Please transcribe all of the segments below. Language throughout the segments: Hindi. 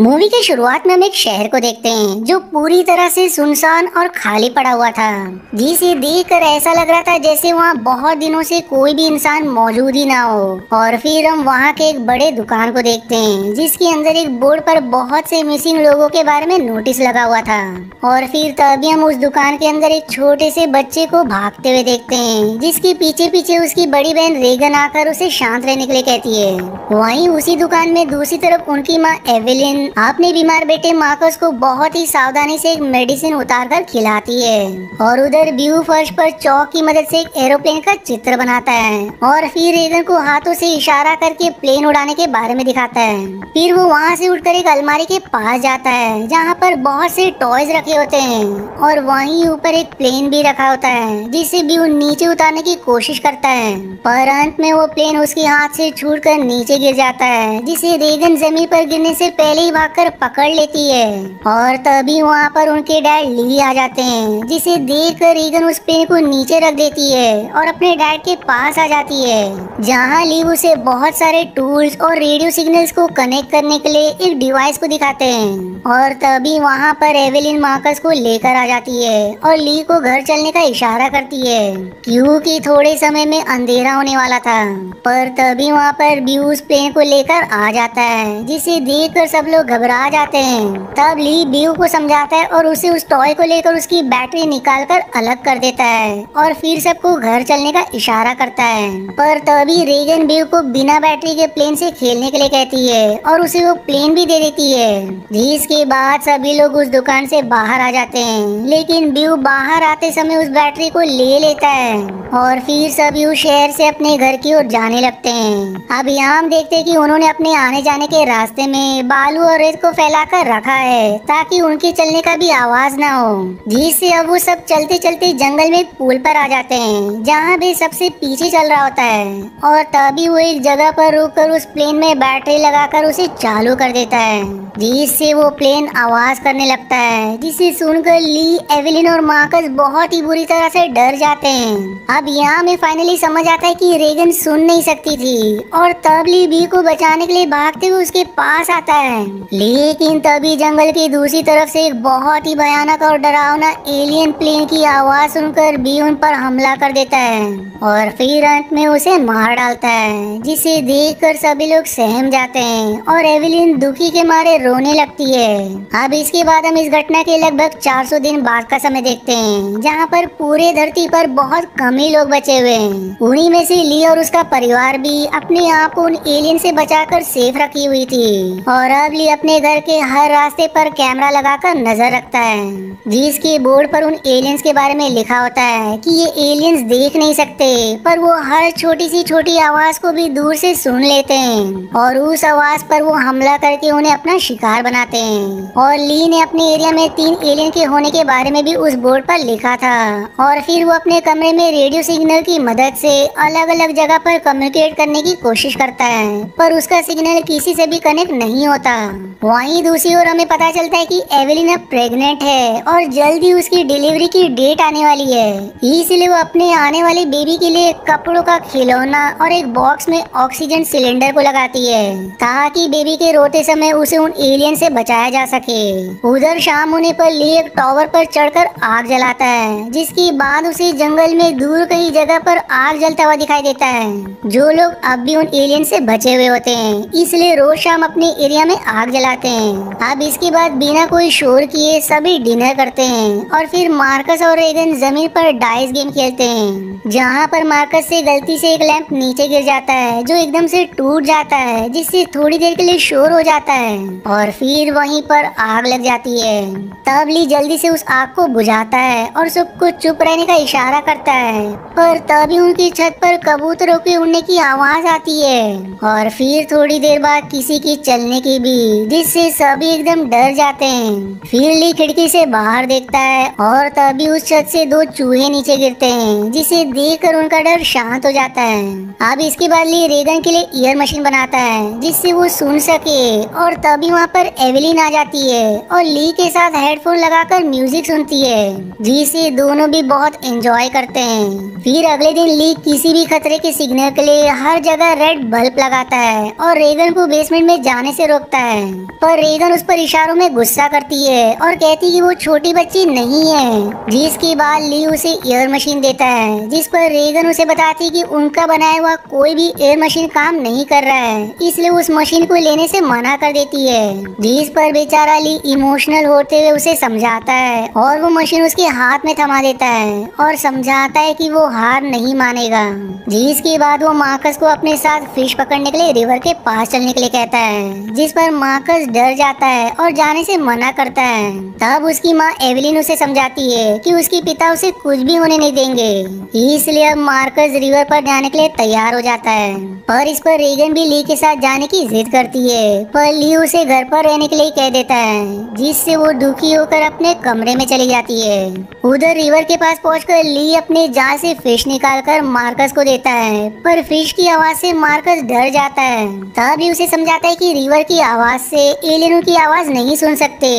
मूवी के शुरुआत में हम एक शहर को देखते हैं, जो पूरी तरह से सुनसान और खाली पड़ा हुआ था। जिसे देखकर ऐसा लग रहा था जैसे वहाँ बहुत दिनों से कोई भी इंसान मौजूद ही ना हो। और फिर हम वहाँ के एक बड़े दुकान को देखते हैं, जिसके अंदर एक बोर्ड पर बहुत से मिसिंग लोगों के बारे में नोटिस लगा हुआ था। और फिर तभी हम उस दुकान के अंदर एक छोटे से बच्चे को भागते हुए देखते हैं, जिसके पीछे पीछे उसकी बड़ी बहन रेगन आकर उसे शांत रहने के लिए कहती है। वहीं उसी दुकान में दूसरी तरफ़ उनकी माँ एवेलिन अपने बीमार बेटे मार्कस को बहुत ही सावधानी से एक मेडिसिन उतार कर खिलाती है। और उधर व्यू फर्श पर चौक की मदद से एक एरोप्लेन का चित्र बनाता है। और फिर रेगन को हाथों से इशारा करके प्लेन उड़ाने के बारे में दिखाता है। फिर वो वहाँ से उठकर एक अलमारी के पास जाता है, जहाँ पर बहुत से टॉयज रखे होते हैं। और वहीं ऊपर एक प्लेन भी रखा होता है, जिसे व्यू नीचे उतारने की कोशिश करता है। पर अंत में वो प्लेन उसके हाथ से छूट कर नीचे गिर जाता है, जिसे रेगन ज़मीन पर गिरने से पहले ही भागकर पकड़ लेती है। और तभी वहाँ पर उनके डैड ली आ जाते हैं, जिसे देख कर रीगन उस पेन को नीचे रख देती है और अपने डैड के पास आ जाती है, जहाँ ली उसे बहुत सारे टूल्स और रेडियो सिग्नल्स को कनेक्ट करने के लिए एक डिवाइस को दिखाते हैं। और तभी वहाँ पर एवेलिन मार्कस को लेकर आ जाती है और ली को घर चलने का इशारा करती है, क्योंकि थोड़े समय में अंधेरा होने वाला था। पर तभी वहाँ पर ब्यूज प्लेन को लेकर आ जाता है, जिसे देख कर सब लोग घबरा जाते हैं। तब ली ब्यू को समझाता है और उसे उस टॉय को लेकर उसकी बैटरी निकाल कर अलग कर देता है और फिर सबको घर चलने का इशारा करता है। पर तभी रेगन ब्यू को बिना बैटरी के प्लेन से खेलने के लिए कहती है और उसे वो प्लेन भी दे देती है। जिसके बाद सभी लोग उस दुकान से बाहर आ जाते हैं। लेकिन ब्यू बाहर आते समय उस बैटरी को ले लेता है और फिर सभी उस शहर से अपने घर की ओर जाने लगते हैं। अब यहाँ हम देखते हैं कि उन्होंने अपने आने जाने के रास्ते में बालू और रेत को फैलाकर रखा है, ताकि उनके चलने का भी आवाज़ ना हो। जिससे अब वो सब चलते चलते जंगल में पुल पर आ जाते हैं, जहाँ भी सबसे पीछे चल रहा होता है। और तभी वो एक जगह पर रुक कर उस प्लेन में बैटरी लगाकर उसे चालू कर देता है। जिससे वो प्लेन आवाज़ करने लगता है, जिसे सुनकर ली, एवेलिन और मार्कस बहुत ही बुरी तरह से डर जाते हैं। अब यहाँ में फाइनली समझ आता है कि रेगन सुन नहीं सकती थी, और तब ली बी को बचाने के लिए भागते हुए उसके पास आता है। लेकिन तभी जंगल की दूसरी तरफ़ से एक बहुत ही भयानक और डरावना एलियन प्लेन की आवाज़ सुनकर बी उन पर हमला कर देता है और फिर अंत में उसे मार डालता है, जिसे देखकर सभी लोग सहम जाते हैं और एविलिन दुखी के मारे रोने लगती है। अब इसके बाद हम इस घटना के लगभग 400 दिन बाद का समय देखते हैं, जहाँ पर पूरे धरती पर बहुत कम ही लोग बचे हुए हैं। उन्हीं में से ली और उसका परिवार भी अपने आप को उन एलियन से बचाकर सेफ़ रखी हुई थी। और अब ली अपने घर के हर रास्ते पर कैमरा लगाकर नज़र रखता है। जिसके बोर्ड पर उन एलियंस के बारे में लिखा होता है कि ये एलियंस देख नहीं सकते, पर वो हर छोटी सी छोटी आवाज़ को भी दूर से सुन लेते हैं। और उस आवाज़ पर वो हमला करके उन्हें अपना शिकार बनाते हैं। और ली ने अपने एरिया में तीन एलियन के होने के बारे में भी उस बोर्ड पर लिखा था। और फिर वो अपने कमरे में रेडियो सिग्नल की मदद से अलग अलग जगह पर कम्युनिकेट करने की कोशिश करता है, पर उसका सिग्नल किसी से भी कनेक्ट नहीं होता। वहीं दूसरी ओर हमें पता चलता है कि एवेलिन अब प्रेग्नेंट है और जल्दी उसकी डिलीवरी की डेट आने वाली है। इसलिए वो अपने आने वाले बेबी के लिए कपड़ों का खिलौना और एक बॉक्स में ऑक्सीजन सिलेंडर को लगाती है, ताकि बेबी के रोते समय उसे उन एलियन से बचाया जा सके। उधर शाम होने पर ली एक टॉवर पर चढ़कर आग जलाता है, जिसके बाद उसे जंगल में दूर कहीं जगह पर आग जलता हुआ दिखाई देता है। जो लोग अब भी उन एलियन से बचे हुए होते हैं, इसलिए रोज शाम अपने एरिया में आग जलाते हैं। अब इसके बाद बिना कोई शोर किए सभी डिनर करते हैं और फिर मार्कस और रेगन ज़मीन पर डाइस गेम खेलते हैं, जहाँ पर मार्कस से गलती से एक लैंप नीचे गिर जाता है, जो एकदम से टूट जाता है, जिससे थोड़ी देर के लिए शोर हो जाता है, और फिर वहीं पर आग लग जाती है। तब ली जल्दी से उस आग को बुझाता है और सबको चुप रहने का इशारा करता है, पर तभी उनकी छत पर कबूतरों के उड़ने की आवाज़ आती है, और फिर थोड़ी देर बाद किसी की चलने की भी जिससे सभी एकदम डर जाते हैं। फिर ली खिड़की से बाहर देखता है और तभी उस छत से दो चूहे नीचे गिरते हैं, जिसे देखकर उनका डर शांत हो जाता है। अब इसके बाद ली रेगन के लिए ईयर मशीन बनाता है, जिससे वो सुन सके और तभी वहाँ पर एवेलिन आ जाती है और ली के साथ हेडफोन लगाकर म्यूज़िक सुनती है, जिसे दोनों भी बहुत एंजॉय करते हैं। फिर अगले दिन ली किसी भी खतरे के सिग्नल के लिए हर जगह रेड बल्ब लगाता है और रेगन को बेसमेंट में जाने से रोकता है। पर रेगन उस पर इशारों में गुस्सा करती है और कहती कि वो छोटी बच्ची नहीं है, जिसके बाद ली उसे एयर मशीन देता है, जिस पर रेगन उसे बताती कि उनका बनाया हुआ कोई भी एयर मशीन काम नहीं कर रहा है, इसलिए उस मशीन को लेने से मना कर देती है, जिस पर बेचारा ली इमोशनल होते हुए उसे समझाता है और वो मशीन उसके हाथ में थमा देता है और समझाता है कि वो हार नहीं मानेगा, जिसके बाद वो मार्कस को अपने साथ फ़िश पकड़ने के लिए रिवर के पास चलने के लिए कहता है, जिस पर मार्कस डर जाता है और जाने से मना करता है। तब उसकी माँ एवलिन उसे समझाती है कि उसके पिता उसे कुछ भी होने नहीं देंगे। इसलिए अब मार्कस रिवर पर जाने के लिए तैयार हो जाता है। पर इस पर रेगन भी ली के साथ जाने की जिद करती है। पर ली उसे घर पर रहने के लिए कह देता है, जिससे वो दुखी होकर अपने कमरे में चली जाती है। उधर रिवर के पास पहुंचकर ली अपने जाल से फ़िश निकालकर मार्कस को देता है। पर फ़िश की आवाज़ से मार्कस डर जाता है। तभी उसे समझाता है कि रिवर की आवाज़ से एलियनों की आवाज़ नहीं सुन सकते।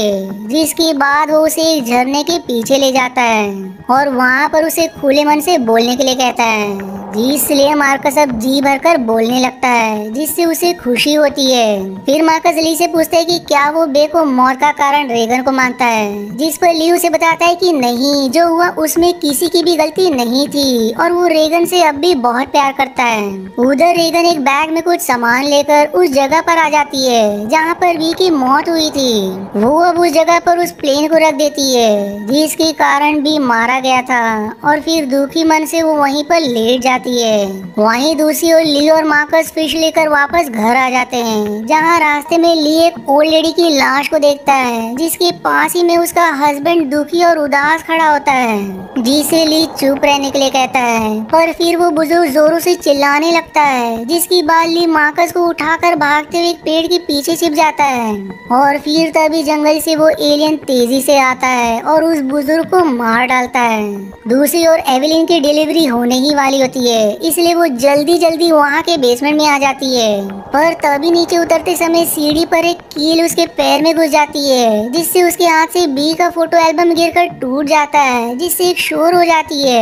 जिसके बाद वो उसे झरने के पीछे ले जाता है और वहाँ पर उसे खुले मन से बोलने के लिए कहता है। इसलिए मार्कस अब जी भरकर बोलने लगता है, जिससे उसे खुशी होती है। फिर मार्कस ली से पूछता है कि क्या वो बे को मौत का कारण रेगन को मानता है जिस पर ली उसे बताता है कि नहीं, जो हुआ उसमें किसी की भी गलती नहीं थी, और वो रेगन से अब भी बहुत प्यार करता है। उधर रेगन एक बैग में कुछ सामान लेकर उस जगह पर आ जाती है, जहाँ पर वी की मौत हुई थी। वो अब उस जगह पर उस प्लेन को रख देती है, जिसके कारण भी मारा गया था, और फिर दुखी मन से वो वहीं पर लेट जाती है। वहीं दूसरी ओर ली और मार्कस फ़िश लेकर वापस घर आ जाते हैं, जहाँ रास्ते में ली एक ओल्ड लेडी की लाश को देखता है, जिसके पास ही में उसका हस्बैंड दुखी और उदास खड़ा होता है, जिसे ली चुप रहने के लिए कहता है। पर फिर वो बुज़ुर्ग जोरों से चिल्लाने लगता है, जिसकी बाद ली मार्कस को उठाकर भागते हुए एक पेड़ के पीछे छिप जाता है। और फिर तभी जंगल से वो एलियन तेज़ी से आता है और उस बुज़ुर्ग को मार डालता है। दूसरी ओर एवेलिन की डिलीवरी होने ही वाली होती है। इसलिए वो जल्दी जल्दी वहाँ के बेसमेंट में आ जाती है। पर तभी नीचे उतरते समय सीढ़ी पर एक कील उसके पैर में घुस जाती है, जिससे उसके हाथ से बी का फ़ोटो एल्बम गिरकर टूट जाता है, जिससे एक शोर हो जाती है।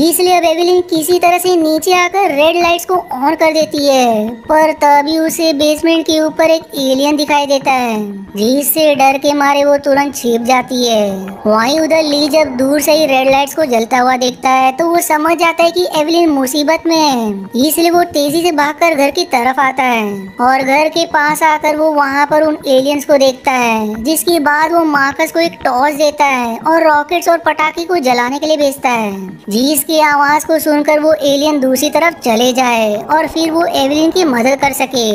इसलिए अब एवेलिन किसी तरह से नीचे आकर रेड लाइट्स को ऑन कर देती है। पर तभी उसे बेसमेंट के ऊपर एक एलियन दिखाई देता है, जिससे डर के मारे वो तुरंत छिप जाती है। वहीं उधर ली जब दूर से ही रेड लाइट्स को जलता हुआ देखता है तो वो समझ जाता है कि एवेलिन मुसीबत में है इसलिए वो तेज़ी से भागकर घर की तरफ़ आता है और घर के पास आकर वो वहाँ पर उन एलियंस को देखता है, जिसके बाद वो मार्कस को एक टॉर्च देता है और रॉकेट्स और पटाखे को जलाने के लिए भेजता है, जिसकी आवाज़ को सुनकर वो एलियन दूसरी तरफ़ चले जाए और फिर वो एवलिन की मदद कर सके।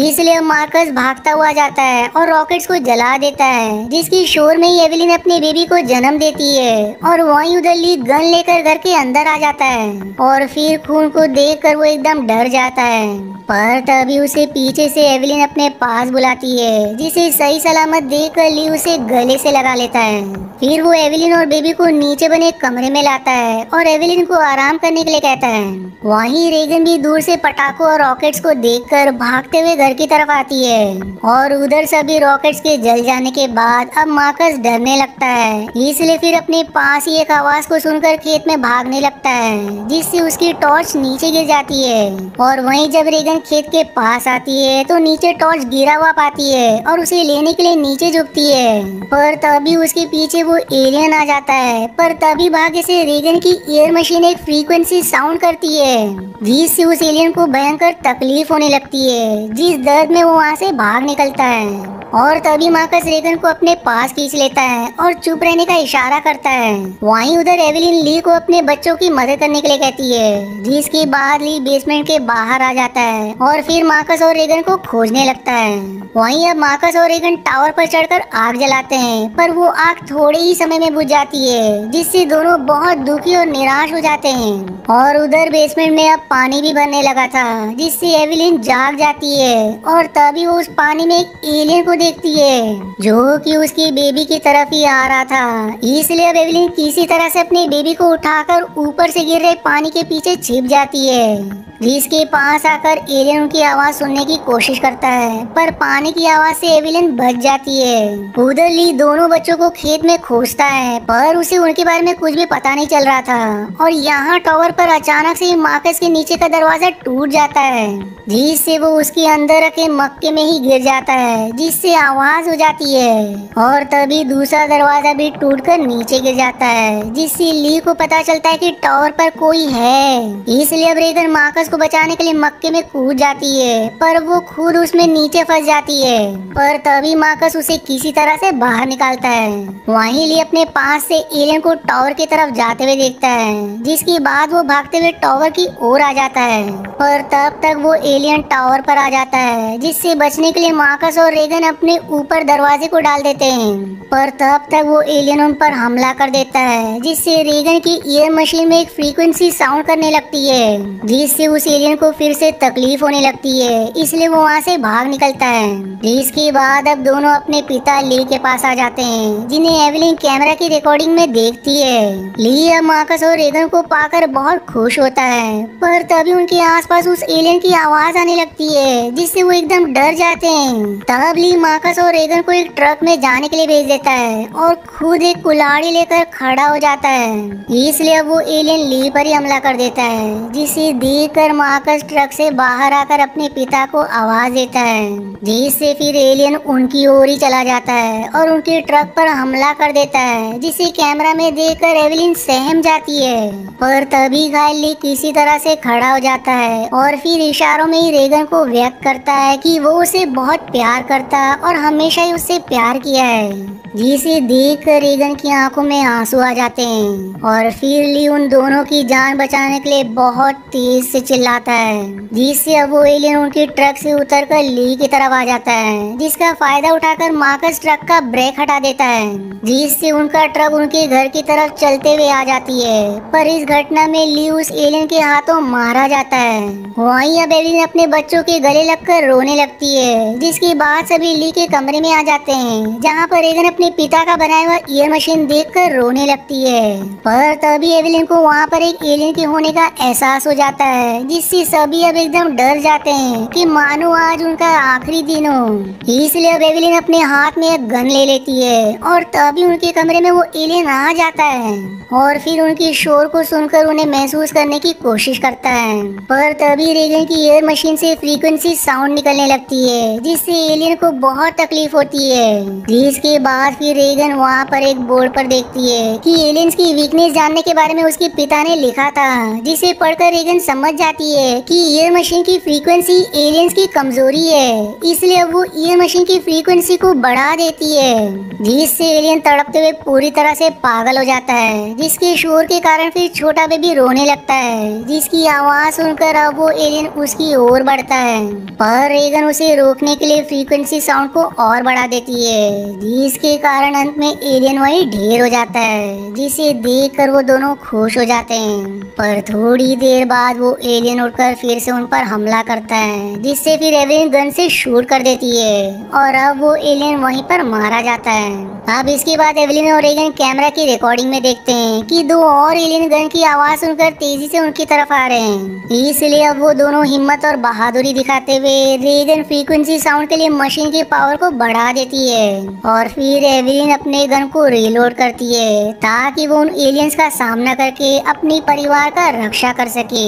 इसलिए मार्कस भागता हुआ जाता है और रॉकेट्स को जला देता है, जिसकी शोर में ही एवलिन अपने बेबी को जन्म देती है और वहीं उधर ली गन लेकर घर के अंदर आ जाता है और फिर खून को देखकर वो एकदम डर जाता है। पर तभी उसे पीछे से एवलिन अपने पास बुलाती है, जिसे सही सलामत देख कर ली उसे गले से लगा लेता है। फिर वो एवलिन और बेबी को नीचे बने कमरे में लाता है और एवलिन को आराम करने के लिए कहता है। वहीं रेगन भी दूर से पटाखों और रॉकेट्स को देखकर भागते हुए घर की तरफ़ आती है और उधर सभी रॉकेट्स के जल जाने के बाद अब मार्कस डरने लगता है, इसलिए फिर अपने पास ही एक आवाज़ को सुनकर खेत में भागने लगता है, जिससे उसकी टॉर्च नीचे गिर जाती है और वहीं जब रेगन खेत के पास आती है तो नीचे टॉर्च गिरा हुआ पाती है और उसे लेने के लिए नीचे झुकती है। पर तभी उसके पीछे वो एलियन आ जाता है। पर तभी भाग्य से रेगन की एयर मशीन एक फ्रीक्वेंसी साउंड करती है। जिससे उस एलियन को भयंकर तकलीफ़ होने लगती है। जिस दर्द में वो वहाँ से भाग निकलता है। और तभी मार्कस रेगन को अपने पास खींच लेता है और चुप रहने का इशारा करता है। वहीं उधर एवेलिन ली को अपने बच्चों की मदद करने के लिए कहती है। जिसके बाद ली बेसमेंट के बाहर आ जाता है और फिर मार्कस और रेगन को खोजने लगता है। वहीं अब मार्कस और रेगन टावर पर चढ़कर आग जलाते हैं, पर वो आग थोड़े ही समय में बुझ जाती है, जिससे दोनों बहुत दुखी और निराश हो जाते हैं। और उधर बेसमेंट में अब पानी भी भरने लगा था, जिससे एविलिन जाग जाती है, और तभी वो उस पानी में एक एलियन को देखती है, जो कि उसकी बेबी की तरफ़ ही आ रहा था। इसलिए अब एविलिन किसी तरह से अपनी बेबी को उठाकर ऊपर से गिर रहे पानी के पीछे छिप जाती है। जिसके पास आकर एलियन उनकी आवाज़ सुनने की कोशिश करता है, पर पानी की आवाज़ से एविलियन बच जाती है। उधर ली दोनों बच्चों को खेत में खोजता है, पर उसे उनके बारे में कुछ भी पता नहीं चल रहा था। और यहाँ टॉवर पर अचानक से मार्कस के नीचे का दरवाज़ा टूट जाता है। जिससे वो उसके अंदर रखे मक्के में ही गिर जाता है, जिससे आवाज़ हो जाती है। और तभी दूसरा दरवाज़ा भी टूटकर नीचे गिर जाता है, जिससे ली को पता चलता है की टॉवर पर कोई है। इसलिए अब रेगन मार्कस को बचाने के लिए मक्के में कूद जाती है, पर वो खुद उसमें नीचे फंस जाती है। पर तभी मार्कस उसे किसी तरह से बाहर निकालता है। वहीं ली अपने पास से एलियन को टावर की तरफ़ जाते हुए देखता है, जिसके बाद वो भागते हुए टावर की ओर आ जाता है। पर तब तक वो एलियन टावर पर आ जाता है, जिससे बचने के लिए मार्कस और रेगन अपने ऊपर दरवाजे को डाल देते हैं। पर तब तक वो एलियन उन पर हमला कर देता है, जिससे रेगन की ईयर मशीन में एक फ्रीक्वेंसी साउंड करने लगती है। जिससे उस एलियन को फिर से तकलीफ़ होने लगती है। इसलिए वो वहाँ से भाग निकलता है। जिसके बाद अब दोनों अपने पिता ली के पास आ जाते हैं, जिन्हें एवलिन कैमरा की रिकॉर्डिंग में देखती है। ली अब मार्कस और रेगन को पाकर बहुत खुश होता है, पर तभी उनके आसपास उस एलियन की आवाज़ आने लगती है, जिससे वो एकदम डर जाते हैं। तब ली मार्कस और रेगन को एक ट्रक में जाने के लिए भेज देता है और खुद एक कुलाड़ी लेकर खड़ा हो जाता है। इसलिए अब वो एलियन ली पर ही हमला कर देता है जिसे देख कर मार्कस ट्रक से बाहर आकर अपने पिता को आवाज़ देता है। जिससे फिर एलियन उनकी ओर ही चला जाता है और उनके ट्रक पर हमला कर देता है, जिसे कैमरा में देखकर एवलिन सहम जाती है। पर तभी घायल ली किसी तरह से खड़ा हो जाता है और फिर इशारों में ही रेगन को व्यक्त करता है कि वो उसे बहुत प्यार करता और हमेशा ही उससे प्यार किया है। जिसे देख कर रेगन की आँखों में आँसू आ जाते हैं और फिर ली उन दोनों की जान बचाने के लिए बहुत तेज से चिल्लाता है, जिससे अब वो एलियन उनके ट्रक से उतरकर ली की तरफ़ आ जाता है, जिसका फ़ायदा उठाकर मार्कस ट्रक का ब्रेक हटा देता है, जिससे उनका ट्रक उनके घर की तरफ़ चलते हुए आ जाती है, पर इस घटना में ली उस एलियन के हाथों मारा जाता है। वहीं अब एलियन अपने बच्चों के गले लगकर रोने लगती है, जिसके बाद सभी ली के कमरे में आ जाते हैं, जहाँ पर रेगन अपने पिता का बनाया हुआ ईयर मशीन देखकर रोने लगती है। पर तभी एविलिन को वहाँ पर एक एलियन के होने का एहसास हो जाता है, जिससे सभी अब एकदम डर जाते हैं कि मानो आज उनका आखिरी दिन हो। इसलिए अब एविलिन अपने हाथ में एक गन ले लेती है और तभी उनके कमरे में वो एलियन आ जाता है और फिर उनकी शोर को सुनकर उन्हें महसूस करने की कोशिश करता है। पर तभी रेगन की एयर मशीन से फ्रीक्वेंसी साउंड निकलने लगती है, जिससे एलियन को बहुत तकलीफ़ होती है। जिसके बाद फिर रेगन वहाँ पर एक बोर्ड पर देखती है कि एलियंस की वीकनेस जानने के बारे में उसके पिता ने लिखा था, जिसे पढ़कर रेगन समझ जाती है कि ईयर मशीन की फ्रीक्वेंसी एलियंस की कमज़ोरी है। इसलिए वो ईयर मशीन की फ्रीक्वेंसी को बढ़ा देती है, जिससे एलियन तड़पते हुए पूरी तरह से पागल हो जाता है, जिसके शोर के कारण फिर छोटा बेबी रोने लगता है, जिसकी आवाज़ सुनकर अब वो एलियन उसकी ओर बढ़ता है। पर रेगन उसे रोकने के लिए फ्रीक्वेंसी साउंड को और बढ़ा देती है, जिसके कारण अंत में एलियन वही ढेर हो जाता है। जिसे देखकर वो दोनों खुश हो जाते हैं। पर थोड़ी देर बाद वो एलियन उठकर फिर से उन पर हमला करता है, जिससे फिर एवलिन गन से शूट कर देती है। और अब वो एलियन वहीं पर मारा जाता है। अब इसके बाद एवलिन और रेगन कैमरा की रिकॉर्डिंग में देखते हैं कि दो और एलियन गन की आवाज़ सुनकर तेज़ी से उनकी तरफ़ आ रहे हैं। इसलिए अब वो दोनों हिम्मत और बहादुरी दिखाते हुए रेगन फ्रीक्वेंसी साउंड के लिए मशीन की पावर को बढ़ा देती है। और फिर एवलिन अपने गन को रिलोड करती है, ताकि वो उन एलियंस का सामना करके अपनी परिवार का रक्षा कर सके।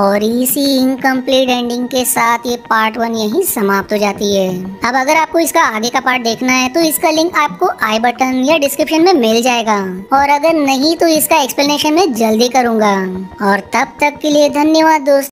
और इसी इनकम्प्लीट एंडिंग के साथ ये पार्ट वन यही समाप्त हो जाती है। अब अगर आपको इसका आगे का पार्ट देखना है तो इसका लिंक आपको आई बटन या डिस्क्रिप्शन में मिल जाएगा। और अगर नहीं तो इसका एक्सप्लेनेशन में जल्दी करूँगा। और तब तक के लिए धन्यवाद दोस्तों।